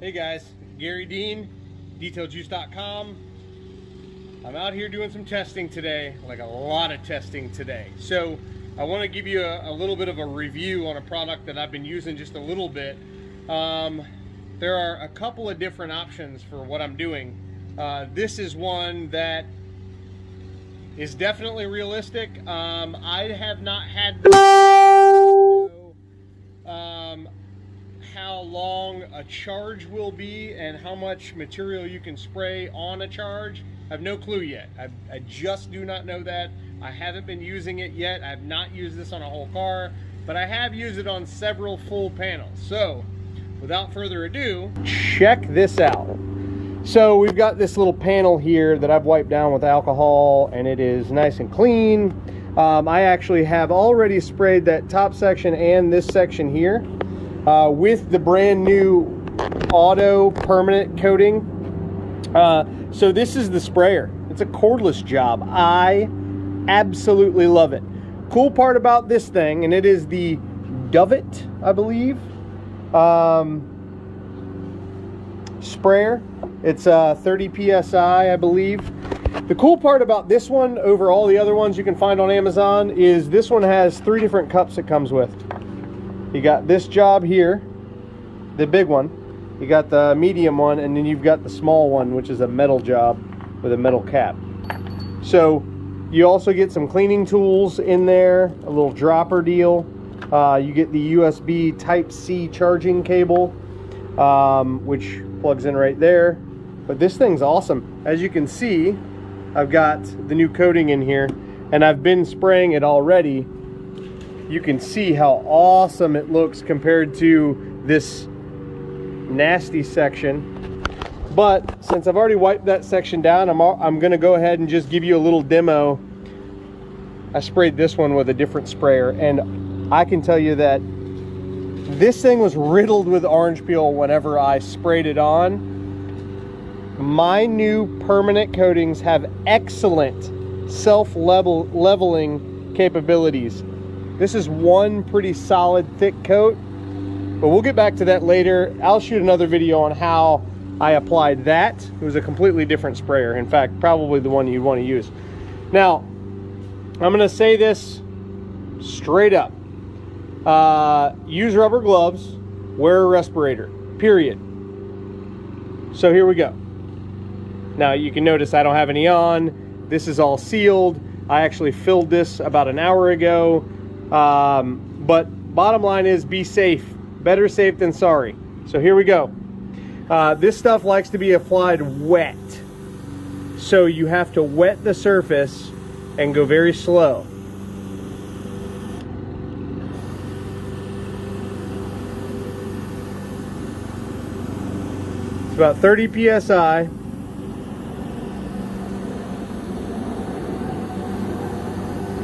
Hey guys, Garry Dean, detailjuice.com. I'm out here doing some testing today, like a lot of testing today. So I want to give you a, a little bit of a review on a product that I've been using just a little bit. Um, there are a couple of different options for what I'm doing. Uh, this is one that is definitely realistic. Um, I have not had um, how long a charge will be and how much material you can spray on a charge. I have no clue yet. I, I just do not know that. I haven't been using it yet. I have not used this on a whole car, but I have used it on several full panels. So without further ado, check this out. So we've got this little panel here that I've wiped down with alcohol and it is nice and clean. Um, I actually have already sprayed that top section and this section here uh, with the brand new auto permanent coating. Uh, so this is the sprayer. It's a cordless job. I absolutely love it. Cool part about this thing, and it is the Dovit, I believe, um, sprayer. It's uh, 30 psi, I believe. The cool part about this one over all the other ones you can find on Amazon is this one has three different cups it comes with. You got this job here, the big one. You got the medium one, and then you've got the small one, which is a metal job with a metal cap. So you also get some cleaning tools in there, a little dropper deal. Uh, you get the USB Type-C charging cable, um, which plugs in right there. But this thing's awesome. As you can see, I've got the new coating in here, and I've been spraying it already. You can see how awesome it looks compared to this nasty section. But since I've already wiped that section down, I'm, I'm gonna go ahead and just give you a little demo. I sprayed this one with a different sprayer and I can tell you that this thing was riddled with orange peel whenever I sprayed it on. My new permanent coatings have excellent self-leveling capabilities. This is one pretty solid thick coat but we'll get back to that later. I'll shoot another video on how I applied that. It was a completely different sprayer. In fact, probably the one you'd want to use. Now, I'm going to say this straight up. Uh, use rubber gloves, wear a respirator, period. So here we go. Now you can notice I don't have any on. This is all sealed. I actually filled this about an hour ago. Um, but bottom line is be safe Better safe than sorry. So here we go. Uh, this stuff likes to be applied wet. So you have to wet the surface and go very slow. It's about 30 psi.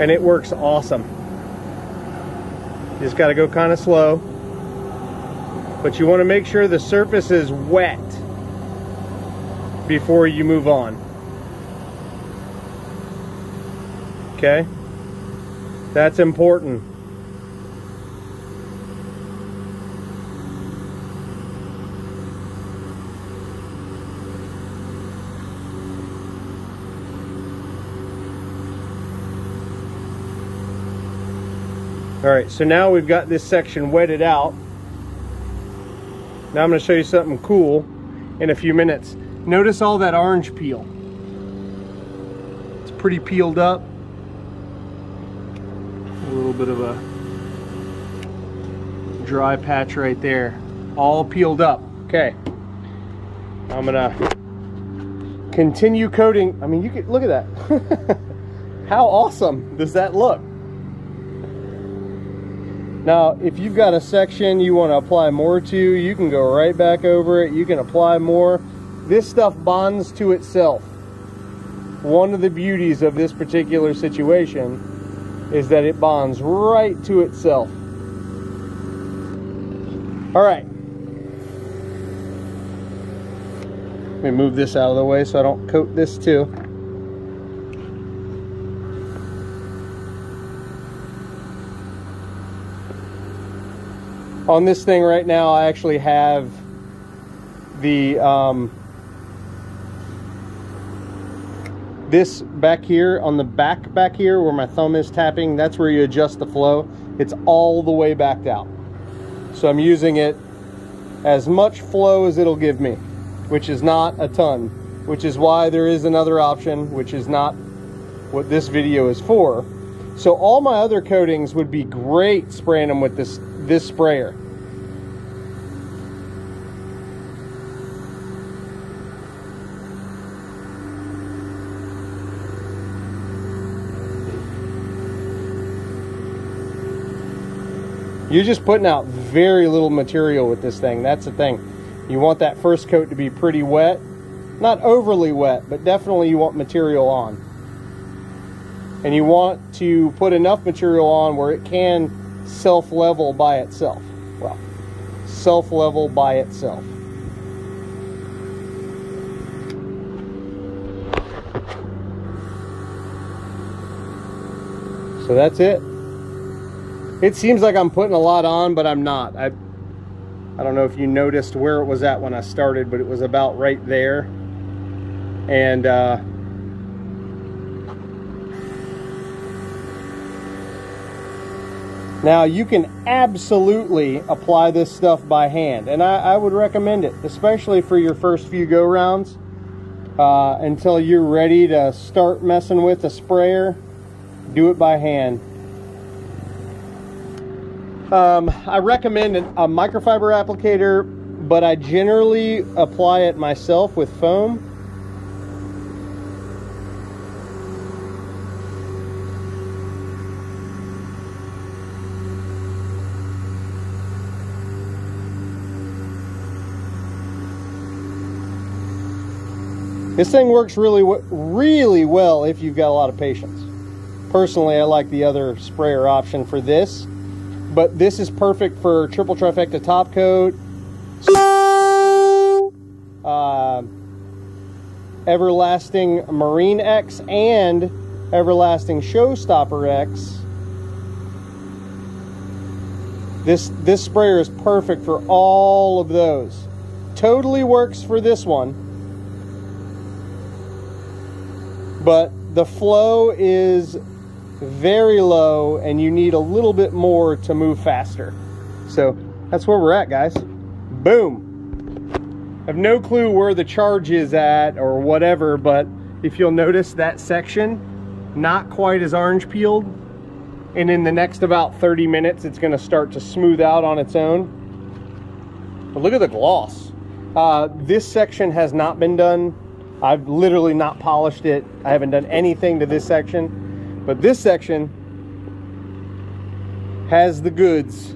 And it works awesome. You just got to go kind of slow but you want to make sure the surface is wet before you move on. Okay? That's important. All right, so now we've got this section wetted out. Now I'm to show you something cool in a few minutes. Notice all that orange peel. It's pretty peeled up. A little bit of a dry patch right there. All peeled up. Okay. I'm going to continue coating. I mean, you can look at that. How awesome does that look? Now, if you've got a section you want to apply more to, you can go right back over it. You can apply more. This stuff bonds to itself. One of the beauties of this particular situation is that it bonds right to itself. All right. Let me move this out of the way so I don't coat this too. On this thing right now, I actually have the um, this back here on the back back here where my thumb is tapping that's where you adjust the flow. It's all the way backed out. So I'm using it as much flow as it'll give me which is not a ton which is why there is another option which is not what this video is for. So all my other coatings would be great spraying them with this this sprayer You're just putting out very little material with this thing. That's the thing. You want that first coat to be pretty wet. Not overly wet, but definitely you want material on. And you want to put enough material on where it can self-level by itself. Well, self-level by itself. So that's it. It seems like I'm putting a lot on, but I'm not. I, I don't know if you noticed where it was at when I started, but it was about right there. And uh, now you can absolutely apply this stuff by hand, and I, I would recommend it, especially for your first few go rounds. Uh, until you're ready to start messing with a sprayer, do it by hand. Um, I recommend a microfiber applicator, but I generally apply it myself with foam. This thing works really, really well if you've got a lot of patience. Personally, I like the other sprayer option for this but this is perfect for triple trifecta top coat. Uh, Everlasting Marine X and Everlasting Showstopper X. This, this sprayer is perfect for all of those. Totally works for this one. But the flow is very low and you need a little bit more to move faster. So that's where we're at, guys. Boom. I have no clue where the charge is at or whatever, but if you'll notice that section, not quite as orange peeled. And in the next about 30 minutes, it's gonna start to smooth out on its own. But look at the gloss. Uh, this section has not been done. I've literally not polished it. I haven't done anything to this section. But this section has the goods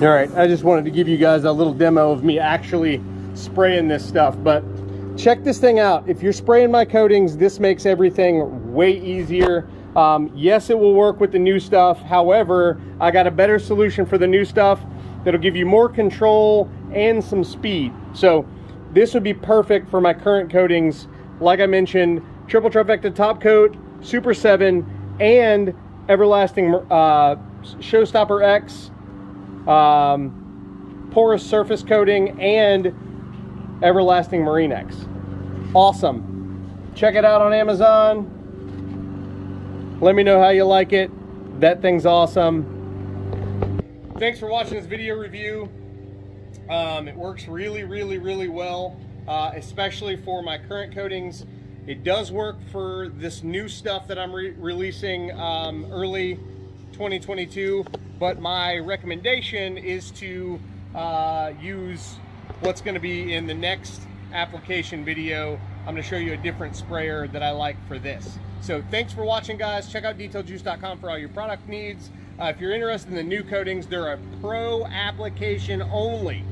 All right, I just wanted to give you guys a little demo of me actually spraying this stuff, but check this thing out. If you're spraying my coatings, this makes everything way easier. Um, yes, it will work with the new stuff. However, I got a better solution for the new stuff that'll give you more control and some speed. So this would be perfect for my current coatings. Like I mentioned, triple trifecta top coat, Super 7, and Everlasting uh, Showstopper X um, porous surface coating, and Everlasting Marine X. Awesome. Check it out on Amazon. Let me know how you like it. That thing's awesome. Thanks for watching this video review. Um, it works really, really, really well, uh, especially for my current coatings. It does work for this new stuff that I'm re releasing um, early 2022. But my recommendation is to uh, use what's going to be in the next application video. I'm going to show you a different sprayer that I like for this. So thanks for watching, guys. Check out detailjuice.com for all your product needs. Uh, if you're interested in the new coatings, they're a pro application only.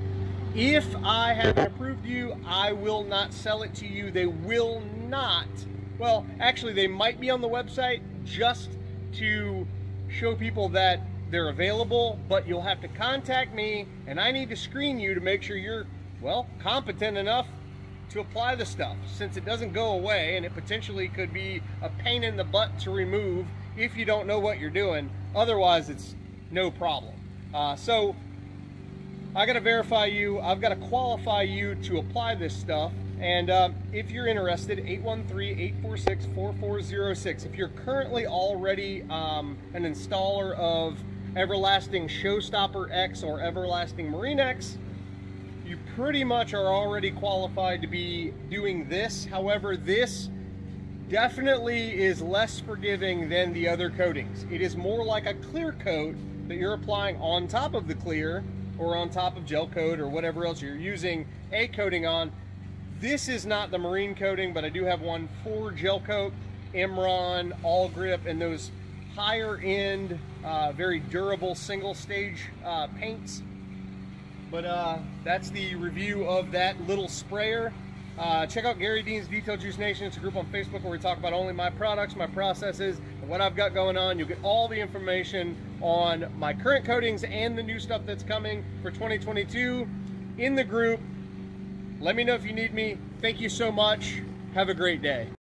If I haven't approved you, I will not sell it to you. They will not. Well, actually, they might be on the website just to show people that they're available, but you'll have to contact me and I need to screen you to make sure you're, well, competent enough to apply the stuff since it doesn't go away and it potentially could be a pain in the butt to remove if you don't know what you're doing. Otherwise, it's no problem. Uh, so I got to verify you. I've got to qualify you to apply this stuff. And uh, if you're interested, 813-846-4406. If you're currently already um, an installer of Everlasting Showstopper X or Everlasting Marine X, you pretty much are already qualified to be doing this. However, this definitely is less forgiving than the other coatings. It is more like a clear coat that you're applying on top of the clear or on top of gel coat or whatever else you're using a coating on. This is not the marine coating, but I do have one for gel coat, Imron, Awlgrip, and those higher end, uh, very durable single stage uh, paints. But uh, that's the review of that little sprayer. Uh, check out Garry Dean's Detail Juice Nation. It's a group on Facebook where we talk about only my products, my processes, and what I've got going on. You'll get all the information on my current coatings and the new stuff that's coming for 2022 in the group. Let me know if you need me. Thank you so much. Have a great day.